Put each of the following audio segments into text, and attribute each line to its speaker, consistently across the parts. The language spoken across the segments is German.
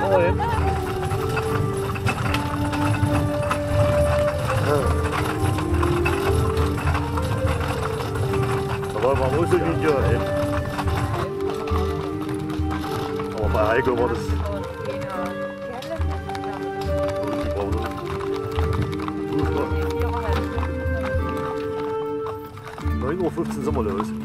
Speaker 1: Moin. Aber man muss es nicht hören. Aber bei Heiko war das. 9.15 Uhr sind wir los.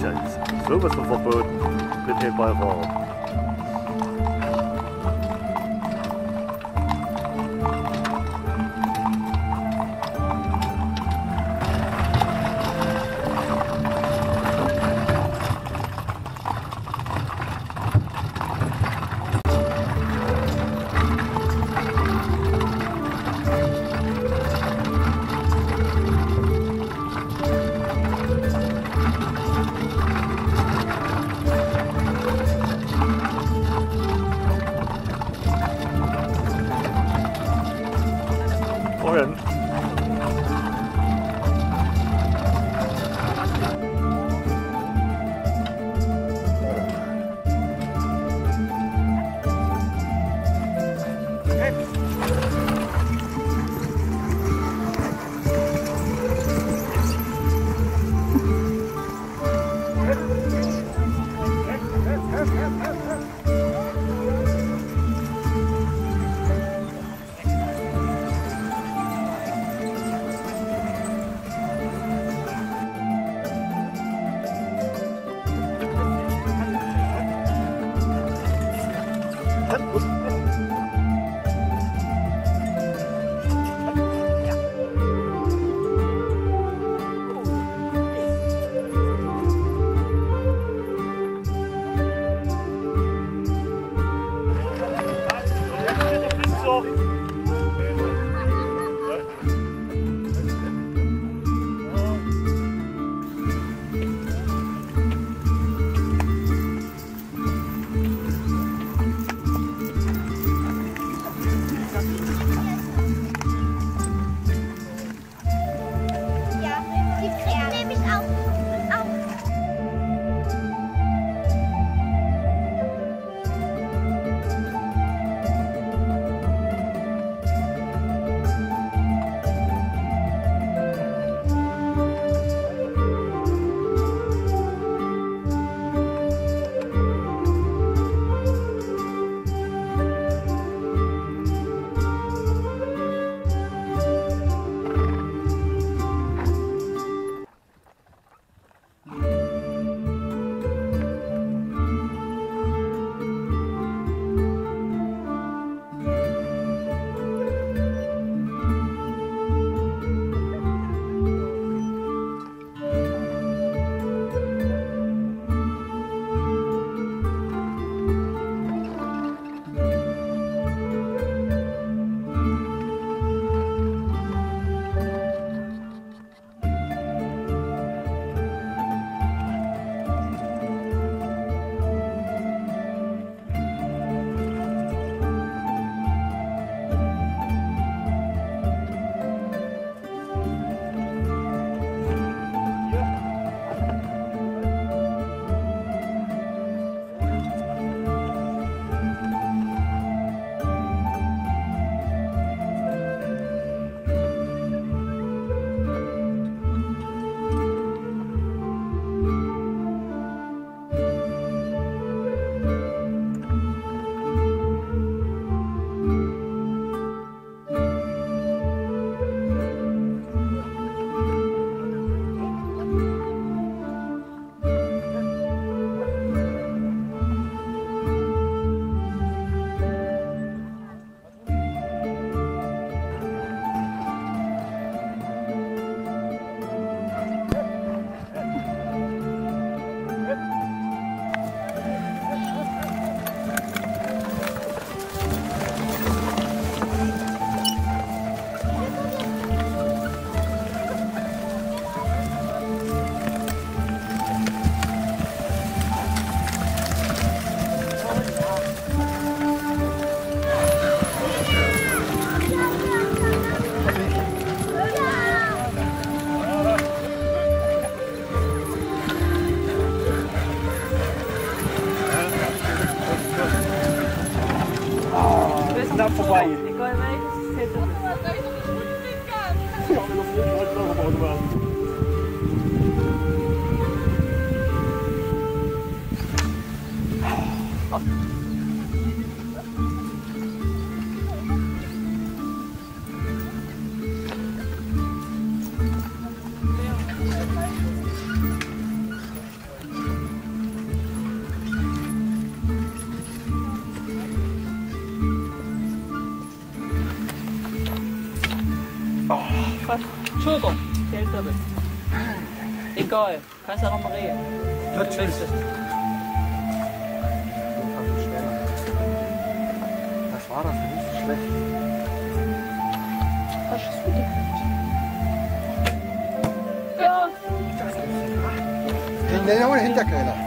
Speaker 1: Scheiße. So was von verboten.
Speaker 2: Bin
Speaker 3: hier bei
Speaker 4: Raum. seven. Zählt damit. Egal, kannst ja nochmal reden.
Speaker 3: Natürlich. Das war das nicht so schlecht.
Speaker 4: Was ist für dich? Ja,
Speaker 5: Den Hinterkeller.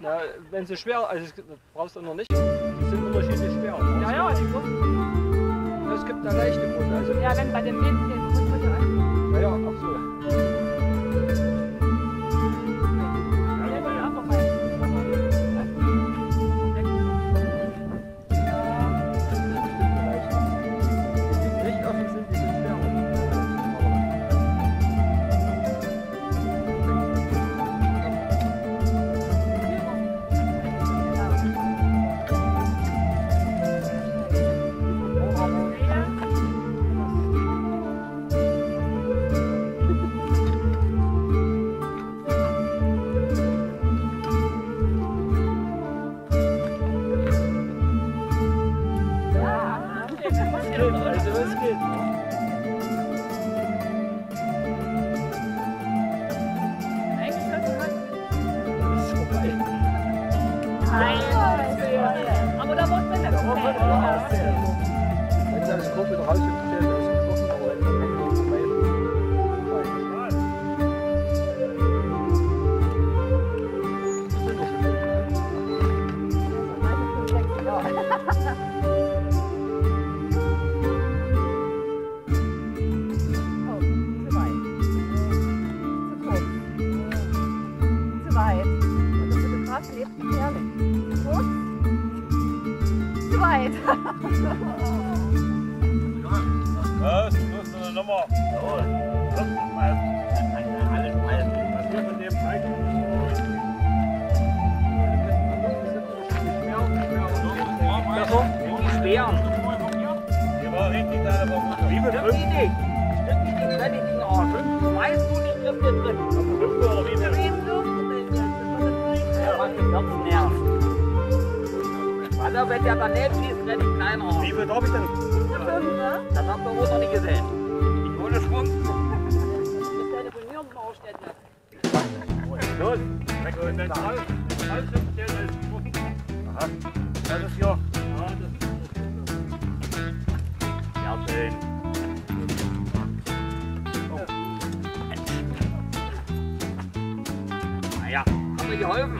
Speaker 6: Na, wenn sie schwer, also brauchst du noch nicht. Die sind unterschiedlich schwer.
Speaker 7: Ja, ja, die großen.
Speaker 6: Es gibt da leichte Boote. Also,
Speaker 7: Ja, wenn bei dem Wind den Fuß bitte an.
Speaker 6: naja,
Speaker 7: Zu weit.
Speaker 1: Was? Du musst eine Nummer. Jawohl. Alles mal. Was wir von dem Teig. Die war richtig da, aber gut. Viel? Fünf?
Speaker 8: Weißt du nicht, trifft ihr drin?
Speaker 1: Fünf oder wie viel?
Speaker 8: Ja, was im Herzen nervt. Weil er, wenn der die kleiner aus.
Speaker 1: Wie viel darf ich denn?
Speaker 8: Das habt ihr wohl noch nicht gesehen. Ohne Schwung.
Speaker 1: Los. Weg und dann raus. Raus, der ist Schwung. Aha. Das ist hier. Ja, schön.
Speaker 8: Naja, haben wir geholfen.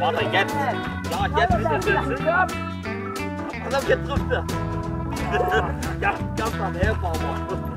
Speaker 8: Valla gel. Ya gel bize sensin. Adam gel tuttu. Ya yapma ne yapalım.